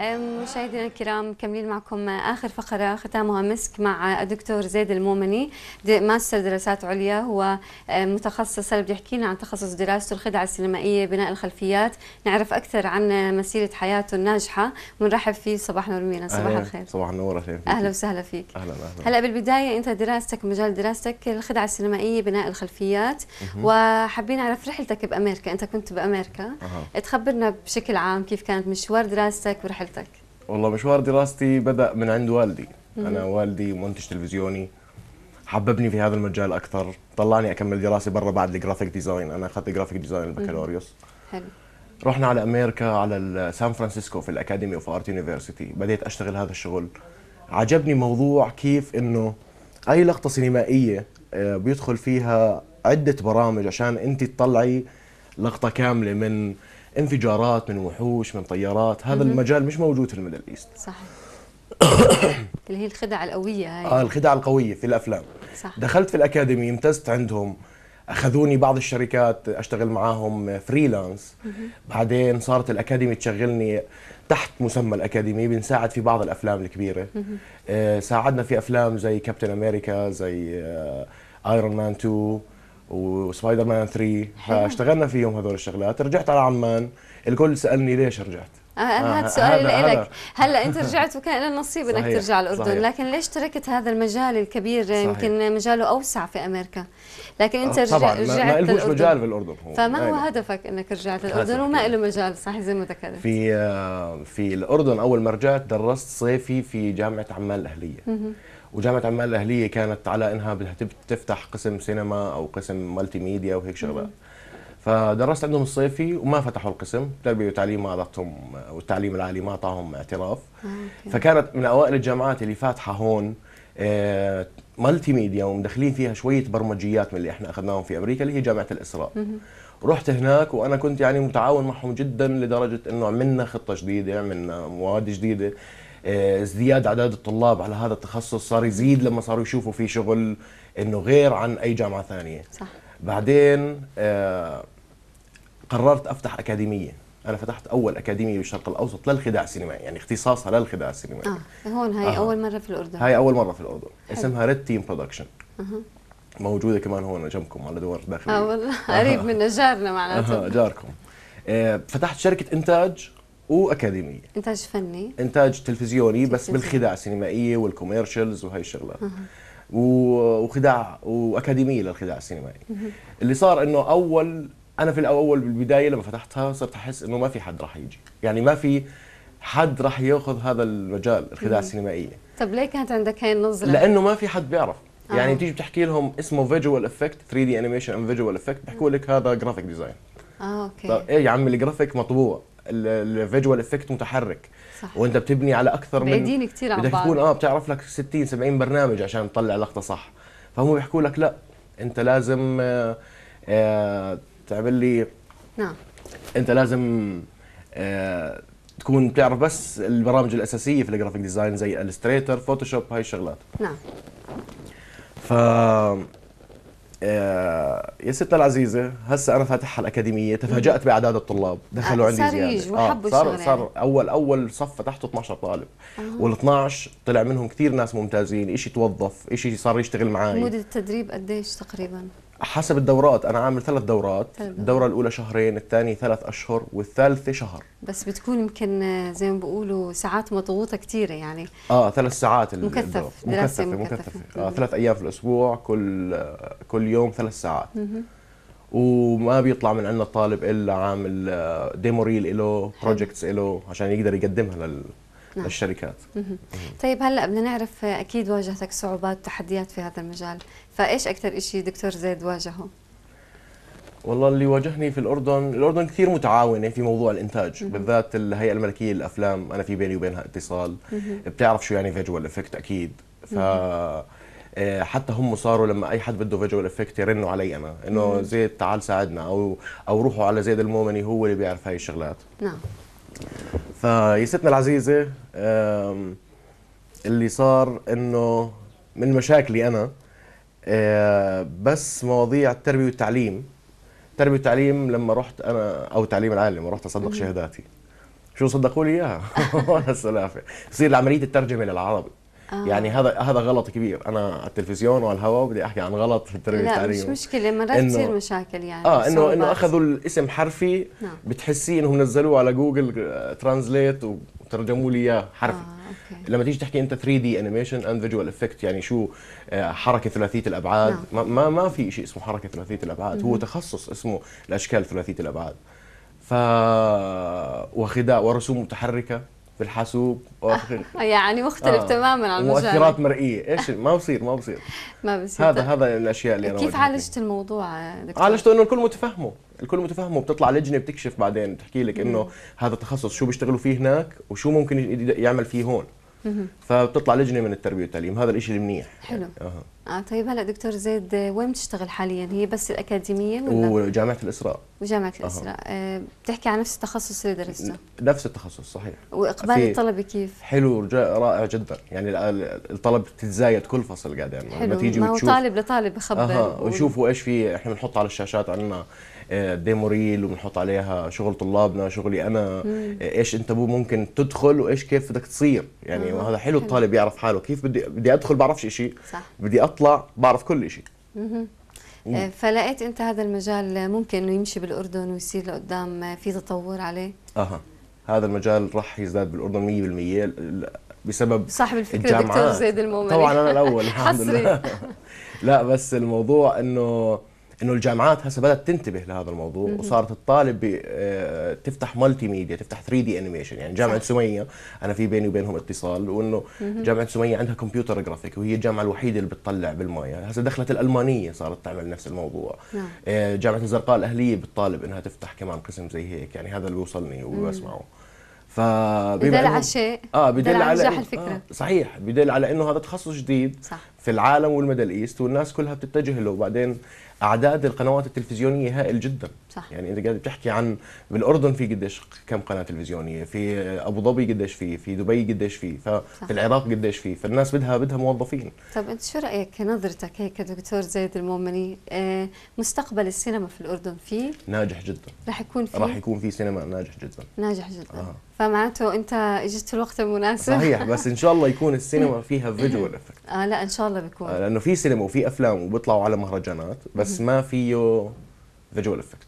مشاهدينا الكرام مكملين معكم آخر فقرة ختامها مسك مع الدكتور زيد المؤمني ماستر دراسات عليا. هو متخصص اللي بيحكي لنا عن تخصص دراسته الخدعة السينمائية بناء الخلفيات. نعرف أكثر عن مسيرة حياته الناجحة. ونرحب فيه صباح نور مينا. صباح الخير. صباح النور أهلا فيك. أهلا وسهلا فيك. أهلا أهلا. هلا بالبداية أنت دراستك مجال دراستك الخدعة السينمائية بناء الخلفيات. وحابين نعرف رحلتك بأمريكا. أنت كنت بأمريكا. أه. تخبرنا بشكل عام كيف كانت مشوار دراستك ورحلتك والله مشوار دراستي بدأ من عند والدي. أنا والدي منتج تلفزيوني حببني في هذا المجال أكثر طلعني أكمل دراسة برا بعد ال graphic design أنا أخذت graphic design البكالوريوس. حلو. رحنا على أمريكا على سان فرانسيسكو في ال Academy of Art University بديت أشتغل هذا الشغل. عجبني موضوع كيف إنه أي لقطة سينمائية آه، بيدخل فيها عدة برامج عشان انت تطلعي لقطة كاملة من انفجارات من وحوش من طيارات. هذا المجال مش موجود في ال Middle East. صح اللي هي الخدع القوية هاي. آه الخدع القوية في الأفلام. صح. دخلت في ال academy امتزت عندهم. أخذوني بعض الشركات أشتغل معاهم freelance بعدين صارت ال academy تشغلني تحت مسمى ال academy بنساعد في بعض الأفلام الكبيرة. آه ساعدنا في أفلام زي Captain America زي آه Iron Man 2 وسبايدر مان 3 فاشتغلنا فيهم هذول الشغلات. رجعت على عمان الكل سألني ليش رجعت؟ آه هذا آه، السؤال هذا- اللي هذا. لك هلا أنت رجعت وكان لك نصيب إنك ترجع الاردن صحيح. لكن ليش تركت هذا المجال الكبير صحيح. يمكن مجاله أوسع في أمريكا لكن أنت آه، رجع طبعا ما- رجعت ما لهوش. مجال في الأردن هو فما هو أيوة. هدفك إنك رجعت هذا للأردن وما. له مجال صح زي ما ذكرت في في الأردن أول ما رجعت درست صيفي في جامعة عمان الأهلية وجامعة عمان الأهلية كانت على إنها بدها تفتح قسم سينما أو قسم multimedia وهيك شغلات فدرست عندهم الصيفي وما فتحوا القسم. تربية وتعليم ما اعطتهم والتعليم العالي ما أعطاهم اعتراف. آه، أوكي. فكانت من أوائل الجامعات اللي فاتحة هون آه، multimedia ومدخلين فيها شوية برمجيات من اللي إحنا أخذناهم في أمريكا اللي هي جامعة الإسراء. رحت هناك وأنا كنت يعني متعاون معهم جدا لدرجة إنه عملنا خطة جديدة عملنا مواد جديدة. آه، ازدياد أعداد الطلاب على هذا التخصص صار يزيد لما صاروا يشوفوا في شغل إنه غير عن أي جامعة ثانية. صح. بعدين آه، قررت أفتح أكاديمية. أنا فتحت أول أكاديمية بالشرق الأوسط للخداع السينمائي يعني اختصاصها للخداع السينمائي. آه هون هاي آه. أول مرة في الأردن. هاي أول مرة في الأردن. اسمها Red Team Production موجودة كمان هون جنبكم على دوار الداخلية. آه والله. قريب من جارنا معناته. جاركم. آه، فتحت شركة إنتاج وأكاديمية. إنتاج فني. إنتاج تلفزيوني بس. بالخداع السينمائية وال commercials وهاي الشغلات. وخداع وأكاديمية للخداع السينمائي. اللي صار إنه أول أنا في الأول بالبداية لما فتحتها صرت أحس إنه ما في حد راح يجي. يعني ما في حد راح يأخذ هذا المجال الخداع السينمائية. طب ليه كانت عندك هاي النظرة؟ لأنه ما في حد بيعرف. يعني آه. تيجي بتحكي لهم اسمه visual effect 3D animation and visual effect بيحكوا لك هذا graphic design آه أوكي. طيب إيه يا عمي الجرافيك مطبوع. ال visual effect متحرك. صح. وانت بتبني على أكثر من بعيدين كثير عن بدك تكون آه بتعرف لك 60 70 برنامج عشان تطلع لقطة صح. فهم بيحكوا لك لا انت لازم آه آه تعمل لي نعم. انت لازم آه تكون بتعرف بس البرامج الأساسية في ال graphic design زي Illustrator Photoshop هاي الشغلات. نعم. ف آه، يا ستنا العزيزة هسه أنا فاتحها الأكاديمية تفاجأت بأعداد الطلاب. دخلوا آه، عندي زيادة. يجوا، حبوا صار الشغل صار يعني. أول أول صف فتحته 12 طالب. وال 12 طلع منهم كثير ناس ممتازين إشي توظف إشي صار يشتغل معي مدة التدريب قديش تقريبا؟ حسب الدورات أنا عامل ثلاث دورات ثلاث دورات. الدورة الأولى شهرين الثانية ثلاث أشهر والثالثة شهر بس بتكون يمكن زي ما بيقولوا ساعات مضغوطة كثيرة يعني آه ثلاث ساعات مكثف، مكثفة مكثفة. مكثفة آه مم. ثلاث أيام في الأسبوع كل كل يوم ثلاث ساعات وما بيطلع من عندنا الطالب إلا عامل آه، demo reel له projects له عشان يقدر يقدمها لل... نعم. للشركات طيب هلأ بدنا نعرف أكيد واجهتك صعوبات وتحديات في هذا المجال فإيش أكثر شيء دكتور زيد واجهه؟ والله اللي واجهني في الأردن الأردن كثير متعاونة في موضوع الإنتاج بالذات الهيئة الملكية للأفلام أنا في بيني وبينها اتصال. بتعرف شو يعني visual effect أكيد. ف آه، حتى هم صاروا لما أي حد بده visual effect يرنوا علي أنا إنه زيد تعال ساعدنا أو أو روحوا على زيد المؤمني هو اللي بيعرف هاي الشغلات. نعم. فيا ستنا العزيزة آم، اللي صار إنه من مشاكلي أنا آه، بس مواضيع التربية والتعليم. التربية والتعليم لما رحت أنا أو التعليم العالي لما رحت أصدق شهاداتي. شو صدقوا لي إياها؟ ولا السلافه يصير عمليه الترجمه للعربي آه. يعني هذا هذا غلط كبير. أنا على التلفزيون وعلى الهواء بدي أحكي عن غلط في التربيه لا التعليميه مش مشكلة. مرات تصير مشاكل يعني آه انه إنه أخذوا الاسم حرفي نعم. بتحسيه إنهم نزلوه على Google Translate وترجموا لي إياه حرفي. آه، أوكي. لما تيجي تحكي أنت 3D animation and visual effect يعني شو آه، حركة ثلاثية الأبعاد. نعم. ما ما في شيء اسمه حركة ثلاثية الأبعاد. هو تخصص اسمه الأشكال ثلاثية الأبعاد. ف وخداع ورسوم متحركة. بالحاسوب يعني مختلف آه. تماما عن المجال مؤثرات مرئية. إيش ما بصير ما بصير. ما بصير. هذا هذا الأشياء اللي أنا كيف عالجت الموضوع دكتور؟ عالجته إنه الكل متفهمه. الكل متفهمه بتطلع لجنة بتكشف بعدين بتحكي لك إنه هذا تخصص شو بيشتغلوا فيه هناك وشو ممكن يعمل فيه هون. فبتطلع لجنة من التربية والتعليم. هذا الشيء المنيح حلو. آه. آه طيب هلا دكتور زيد وين بتشتغل حاليا؟ هي بس الأكاديمية ولا؟ وجامعة الإسراء. وجامعه الإسراء. آه. بتحكي عن نفس التخصص اللي درسته؟ نفس التخصص صحيح. وإقبال الطلبة كيف؟ حلو رائع جدا. يعني الطلب بتتزايد كل فصل قاعد يعني. حلو. لما تيجي ما هو طالب لطالب بخبر أها. ويشوفوا إيش في إحنا بنحط على الشاشات عندنا demo reel وبنحط عليها شغل طلابنا شغلي أنا. مم. إيش أنت بو ممكن تدخل وإيش كيف بدك تصير؟ يعني وهذا حلو الطالب يعرف حاله. كيف بدي بدي أدخل بعرفش شيء بدي أطلع بعرف كل شيء آه، فلقيت أنت هذا المجال ممكن إنه يمشي بالأردن ويصير لقدام في تطور عليه؟ أها. هذا المجال راح يزداد بالأردن 100% بسبب صاحب الفكرة دكتور زيد المومني. طبعا أنا الأول الحمد لله. لا بس الموضوع إنه إنه الجامعات هسه بدأت تنتبه لهذا الموضوع وصارت الطالب آه، تفتح multimedia تفتح 3D animation يعني جامعة صح. سمية أنا في بيني وبينهم اتصال وإنه جامعة سمية عندها computer graphic وهي الجامعة الوحيدة اللي بتطلع بالماية. هسه دخلت الألمانية صارت تعمل نفس الموضوع. نعم. آه، جامعة الزرقاء الأهلية بتطالب إنها تفتح كمان قسم زي هيك يعني هذا اللي بيوصلني وبسمعه. فبدل على شيء آه بدل على نجاح الفكرة. آه صحيح بدل على إنه هذا تخصص جديد صح. في العالم وال Middle East والناس كلها بتتجه له. وبعدين أعداد القنوات التلفزيونية هائل جدا. صح. يعني انت قاعد بتحكي عن بالأردن في قديش كم قناة تلفزيونية في أبو ظبي قديش في في دبي قديش في في العراق قديش في فالناس بدها بدها موظفين. طب انت شو رأيك نظرتك هيك دكتور زيد المؤمني؟ آه، مستقبل السينما في الأردن فيه ناجح جدا. راح يكون في؟ راح يكون في سينما ناجح جدا. ناجح جدا. آه. فمعناته انت اجت الوقت المناسب. صحيح بس إن شاء الله يكون السينما فيها visual effect آه لا إن شاء الله بيكون. آه لأنه في سينما وفي أفلام وبيطلعوا على مهرجانات بس ما فيه visual effect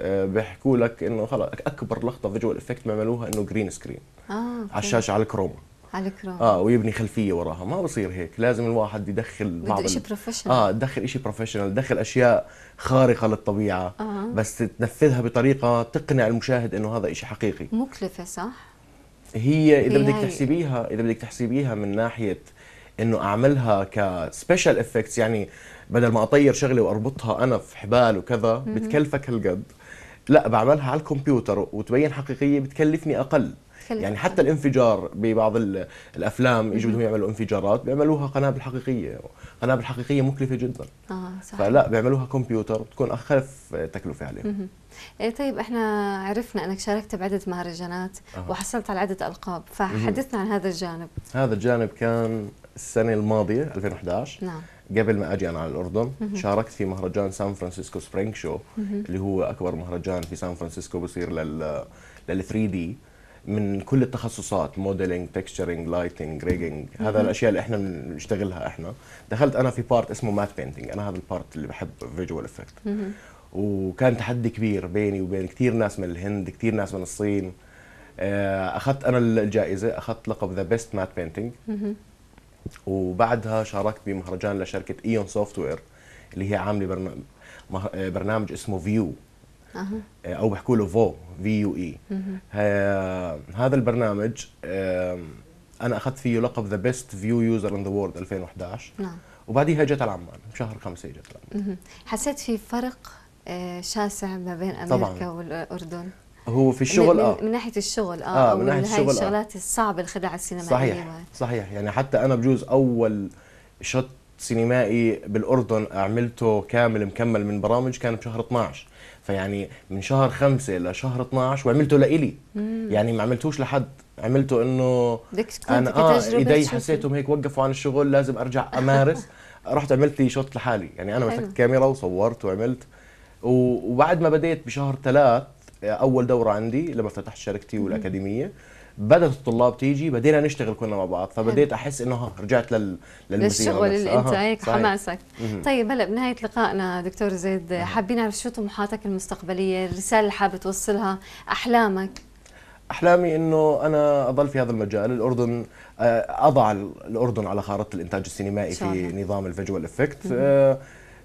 آه بيحكوا لك إنه خلص أكبر لقطة visual effect بيعملوها إنه green screen آه على الشاشة على ال chroma على ال chroma آه ويبني خلفية وراها. ما بصير هيك. لازم الواحد يدخل بعض شيء professional آه تدخل شيء professional تدخل أشياء خارقة للطبيعة. آه. بس تنفذها بطريقة تقنع المشاهد إنه هذا شيء حقيقي. مكلفة صح؟ هي إذا بدك تحسبيها إذا بدك تحسبيها من ناحية إنه أعملها ك special effects يعني بدل ما أطير شغله وأربطها أنا في حبال وكذا بتكلفك هالقد لا بعملها على الكمبيوتر وتبين حقيقية بتكلفني أقل. يعني حتى الانفجار ببعض الأفلام يجوا بدهم يعملوا انفجارات بيعملوها قنابل حقيقية. قنابل حقيقية مكلفة جدا. آه صح. فلا بيعملوها كمبيوتر بتكون أخف تكلفة عليهم إيه طيب إحنا عرفنا إنك شاركت بعده مهرجانات أه. وحصلت على عده ألقاب فحدثنا عن هذا الجانب. هذا الجانب كان السنة الماضية 2011 نعم. قبل ما أجي أنا على الأردن مه. شاركت في مهرجان سان فرانسيسكو Spring Show مه. اللي هو أكبر مهرجان في سان فرانسيسكو بصير لل لل 3D من كل التخصصات modeling texturing lighting rigging هذا الأشياء اللي إحنا بنشتغلها إحنا. دخلت أنا في part اسمه matte painting أنا هذا ال part اللي بحب visual effect وكان تحدي كبير بيني وبين كثير ناس من الهند كثير ناس من الصين. آه، أخذت أنا الجائزة أخذت لقب the best matte painting وبعدها شاركت بمهرجان لشركة e-on software اللي هي عاملة برنامج برنامج اسمه Vue أه. أو بحكوا له Vue V U E هذا البرنامج أنا أخذت فيه لقب the best Vue user in the world 2011 نعم. وبعديها جت على عمان بشهر خمسة اجت على عمان حسيت في فرق آه، شاسع ما بين أمريكا طبعاً. والأردن؟ هو في الشغل من, آه. من ناحية الشغل آه, آه من ناحية الشغل هاي الشغلات آه. الصعبة الخدع السينمائيه صحيح صحيح. يعني حتى أنا بجوز أول شوت سينمائي بالأردن عملته كامل مكمل من برامج كان بشهر 12 فيعني من شهر خمسة لشهر 12 وعملته لإلي. يعني ما عملتوش لحد. عملته إنه أنا آه إيدي حسيتهم هيك وقفوا عن الشغل لازم أرجع أمارس. رحت عملت لي شوت لحالي. يعني أنا مسكت كاميرا وصورت وعملت. وبعد ما بديت بشهر ثلاث أول دورة عندي لما فتحت شركتي والأكاديمية. بدأت الطلاب تيجي بدينا نشتغل كلنا مع بعض فبديت أحس انه رجعت لل للشغل. اللي انت هيك. حماسك. طيب هلا بنهاية لقائنا دكتور زيد حابين نعرف شو طموحاتك المستقبلية؟ الرسالة اللي حابب توصلها؟ أحلامك؟ أحلامي إنه أنا أضل في هذا المجال. الأردن آه، أضع الأردن على خارطة الإنتاج السينمائي في. نظام ال visual effect.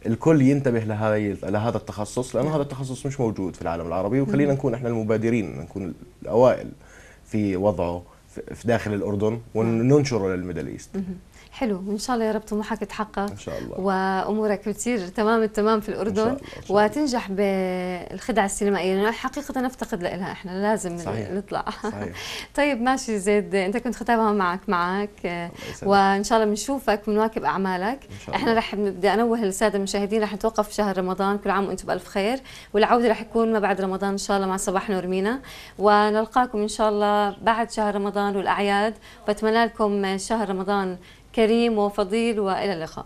الكل ينتبه لهذه لهذا التخصص لأنه هذا التخصص مش موجود في العالم العربي وخلينا نكون إحنا المبادرين نكون الأوائل في وضعه في داخل الأردن وننشره لل Middle East. حلو وان شاء الله يا رب طموحك تتحقق إن شاء الله وأمورك بتصير تمام التمام في الأردن إن شاء الله، إن شاء الله. وتنجح بالخدعة السينمائية لأنه حقيقه نفتقد لها إحنا لازم صحيح. نطلع صحيح طيب ماشي زيد أنت كنت ختامها معك معك. وإن شاء الله بنشوفك بنواكب أعمالك إن شاء إحنا. رح بدي أنوه للسادة المشاهدين رح نتوقف في شهر رمضان كل عام وأنتم بألف خير والعودة رح يكون ما بعد رمضان إن شاء الله مع صباح نور مينا ونلقاكم إن شاء الله بعد شهر رمضان والأعياد بتمنى لكم شهر رمضان كريم وفضيل وإلى اللقاء.